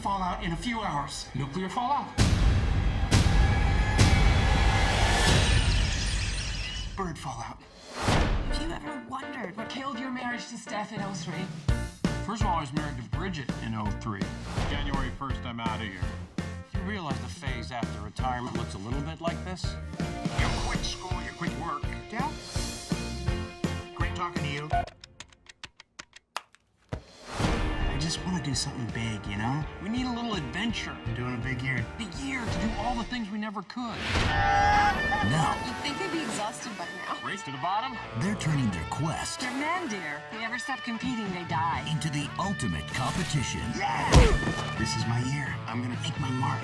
fallout in a few hours. Nuclear fallout. Bird fallout. Have you ever wondered what killed your marriage to Steph in 03? First of all, I was married to Bridget in 03. January 1st, I'm out of here. You realize the phase after retirement looks a little bit like this? You quit school, you quit work. Yeah? Just want to do something big, you know? We need a little adventure. I'm Doing a big year. Big year to do all the things we never could. No. You'd think they'd be exhausted by now. Race to the bottom? they're turning their quest They're men, dear. If They never stop competing, they die. into the ultimate competition. This is my year. I'm gonna make my mark.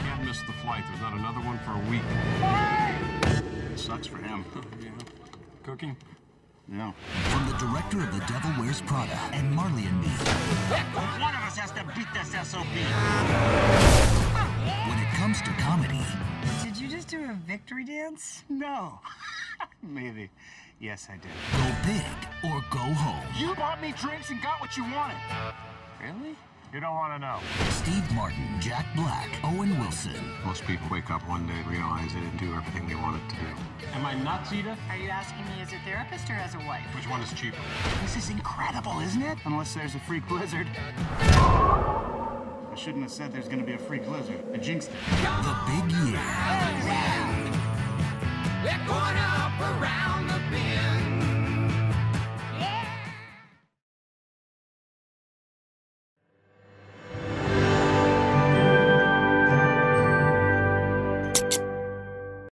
Can't miss the flight. There's not another one for a week. Sucks for him. yeah. Cooking? No. From the director of The Devil Wears Prada and Marley and Me, One of us has to beat this SOB. when it comes to comedy, Did you just do a victory dance? No. Maybe. Yes, I did. go big or go home. You bought me drinks and got what you wanted. Really? You don't want to know. Steve Martin, Jack Black, Owen Wilson. Most people wake up one day and realize they didn't do everything they wanted to do. Am I nuts, Edith? Are you asking me as a therapist or as a wife? Which one is cheaper? This is incredible, isn't it? Unless there's a freak blizzard. I shouldn't have said there's gonna be a freak blizzard. I jinxed it. The big year.